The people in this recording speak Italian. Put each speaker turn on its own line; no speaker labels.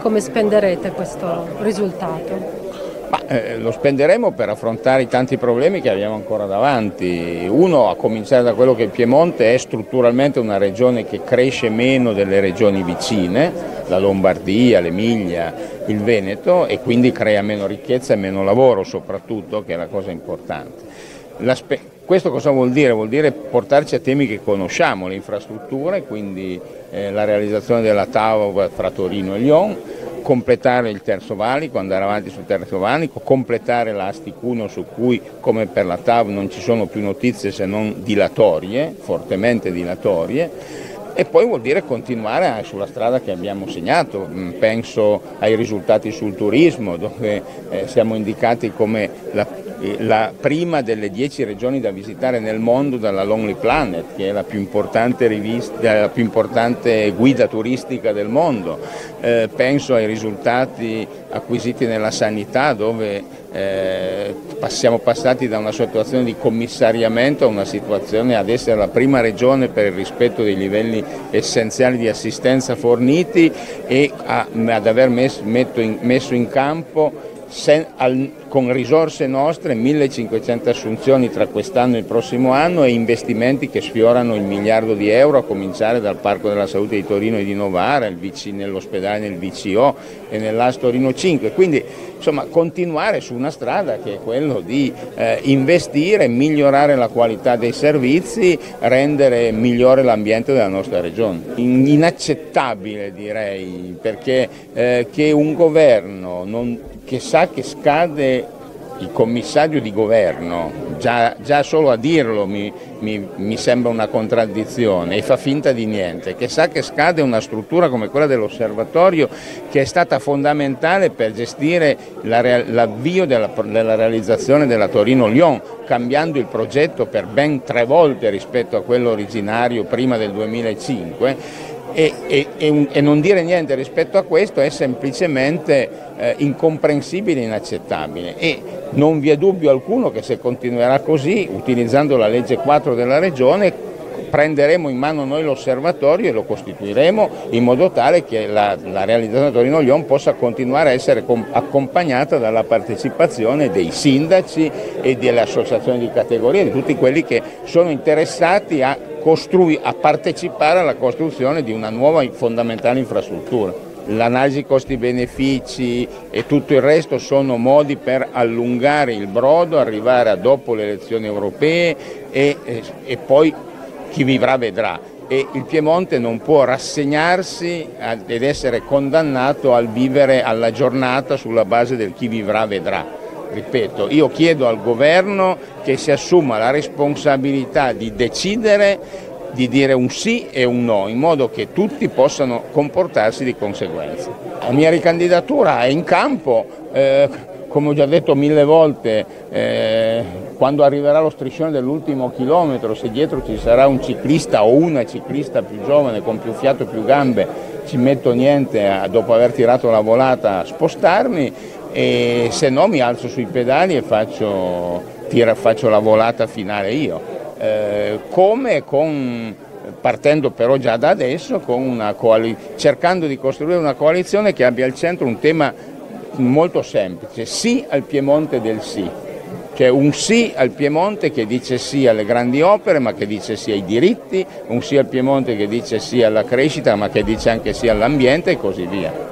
Come spenderete questo risultato?
Ma, eh, lo spenderemo per affrontare i tanti problemi che abbiamo ancora davanti. Uno, a cominciare da quello che il Piemonte è strutturalmente una regione che cresce meno delle regioni vicine, la Lombardia, l'Emilia, il Veneto e quindi crea meno ricchezza e meno lavoro soprattutto, che è la cosa importante. Questo cosa vuol dire? Vuol dire portarci a temi che conosciamo, le infrastrutture, quindi eh, la realizzazione della TAV fra Torino e Lyon, completare il terzo valico, andare avanti sul terzo valico, completare l'Asticuno su cui come per la TAV non ci sono più notizie se non dilatorie, fortemente dilatorie, e poi vuol dire continuare sulla strada che abbiamo segnato, mm, penso ai risultati sul turismo dove eh, siamo indicati come la, la, prima delle dieci regioni da visitare nel mondo dalla Lonely Planet che è la più importante, rivista, la più importante guida turistica del mondo, eh, penso ai risultati acquisiti nella sanità dove eh, siamo passati da una situazione di commissariamento a una situazione ad essere la prima regione per il rispetto dei livelli essenziali di assistenza forniti e a, ad aver messo, in, messo in campo sen, al, con risorse nostre 1500 assunzioni tra quest'anno e il prossimo anno e investimenti che sfiorano il miliardo di euro a cominciare dal Parco della Salute di Torino e di Novara, nell'ospedale nel VCO e nell'AS Torino 5. Quindi insomma, continuare su una strada che è quella di eh, investire, migliorare la qualità dei servizi, rendere migliore l'ambiente della nostra regione. Inaccettabile direi perché eh, che un governo non, che sa che scade il commissario di governo, già, già solo a dirlo mi, mi, mi, sembra una contraddizione e fa finta di niente, che sa che scade una struttura come quella dell'osservatorio che è stata fondamentale per gestire l'avvio della, della realizzazione della Torino-Lyon, cambiando il progetto per ben tre volte rispetto a quello originario prima del 2005 e, e, e, non dire niente rispetto a questo è semplicemente eh, incomprensibile e inaccettabile. E non vi è dubbio alcuno che se continuerà così, utilizzando la legge 4 della Regione, prenderemo in mano noi l'osservatorio e lo costituiremo in modo tale che la, la realizzazione di Torino-Lyon possa continuare a essere accompagnata dalla partecipazione dei sindaci e delle associazioni di categoria, di tutti quelli che sono interessati a, a partecipare alla costruzione di una nuova fondamentale infrastruttura l'analisi costi-benefici e tutto il resto sono modi per allungare il brodo, arrivare a dopo le elezioni europee e, e, e poi chi vivrà vedrà e il Piemonte non può rassegnarsi ed essere condannato al vivere alla giornata sulla base del chi vivrà vedrà. Ripeto, io chiedo al governo che si assuma la responsabilità di decidere, di dire un sì e un no, in modo che tutti possano comportarsi di conseguenza. La mia ricandidatura è in campo, eh, come ho già detto mille volte, eh, quando arriverà lo striscione dell'ultimo chilometro, se dietro ci sarà un ciclista o una ciclista più giovane con più fiato e più gambe, ci metto niente a, dopo aver tirato la volata a spostarmi e se no mi alzo sui pedali e faccio, tira, faccio la volata finale io. Eh, come con partendo però già da adesso cercando di costruire una coalizione che abbia al centro un tema molto semplice, sì al Piemonte del sì, cioè un sì al Piemonte che dice sì alle grandi opere ma che dice sì ai diritti, un sì al Piemonte che dice sì alla crescita ma che dice anche sì all'ambiente e così via.